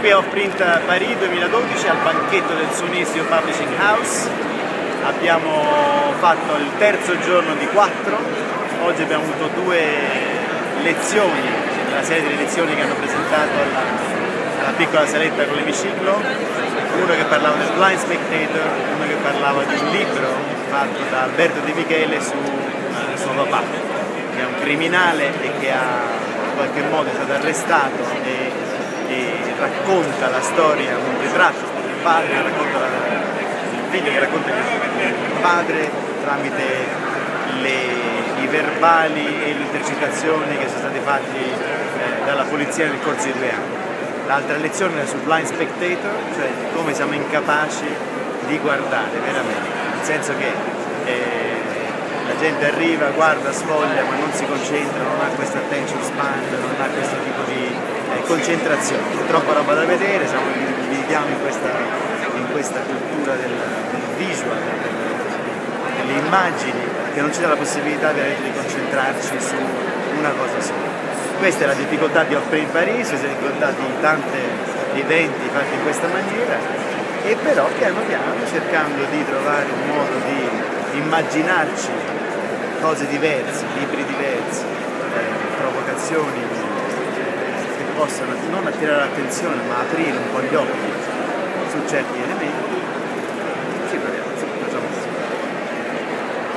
qui a Offprint Paris 2012 al banchetto del Sunisio Publishing House. Abbiamo fatto il terzo giorno di quattro, oggi abbiamo avuto due lezioni, la serie di lezioni che hanno presentato alla, alla piccola saletta con l'emiciclo, uno che parlava del Blind Spectator, uno che parlava di un libro fatto da Alberto Di Michele su uh, suo papà, che è un criminale e che ha in qualche modo è stato arrestato e racconta la storia, un ritratto del padre, racconta la, il figlio che racconta il padre tramite le, i verbali e le intercettazioni che sono stati fatti eh, dalla polizia nel corso di due anni. L'altra lezione era sul blind spectator, cioè come siamo incapaci di guardare veramente, nel senso che eh, la gente arriva, guarda, sfoglia, ma non si concentra, non ha questa attention span, non ha eh, concentrazione. Troppa roba da vedere, siamo, viviamo in questa, in questa cultura del, del visual, del, delle immagini, che non ci dà la possibilità veramente di concentrarci su una cosa sola. Questa è la difficoltà di Offre in è la difficoltà di tanti eventi fatti in questa maniera e però piano piano cercando di trovare un modo di immaginarci cose diverse, libri diversi, eh, provocazioni possano non attirare l'attenzione ma aprire un po' gli occhi su certi elementi